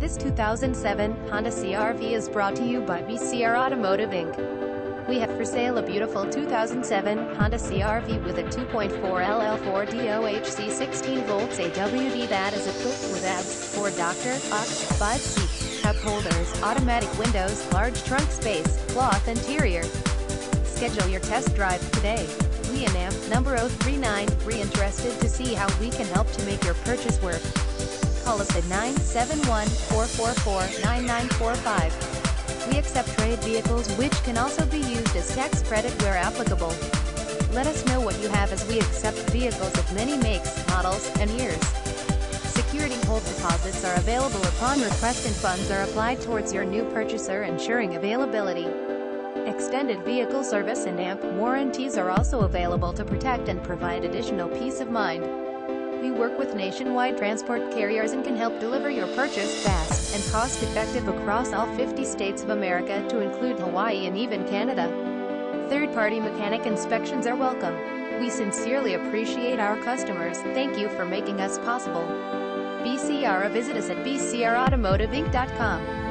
This 2007 Honda CRV is brought to you by BCR Automotive Inc. We have for sale a beautiful 2007 Honda CRV with a 2.4 LL4 DOHC 16 volts AWD that is equipped with ABS, 4 doctor, aux, 5 seats, cup holders, automatic windows, large trunk space, cloth interior. Schedule your test drive today. Leon Amp, number 0393 interested to see how we can help to make your purchase work. Call us at 971-444-9945. We accept trade vehicles which can also be used as tax credit where applicable. Let us know what you have as we accept vehicles of many makes, models, and years. Security hold deposits are available upon request and funds are applied towards your new purchaser ensuring availability. Extended vehicle service and AMP warranties are also available to protect and provide additional peace of mind. We work with nationwide transport carriers and can help deliver your purchase fast and cost-effective across all 50 states of America to include Hawaii and even Canada. Third-party mechanic inspections are welcome. We sincerely appreciate our customers. Thank you for making us possible. BCR visit us at bcrautomotiveinc.com.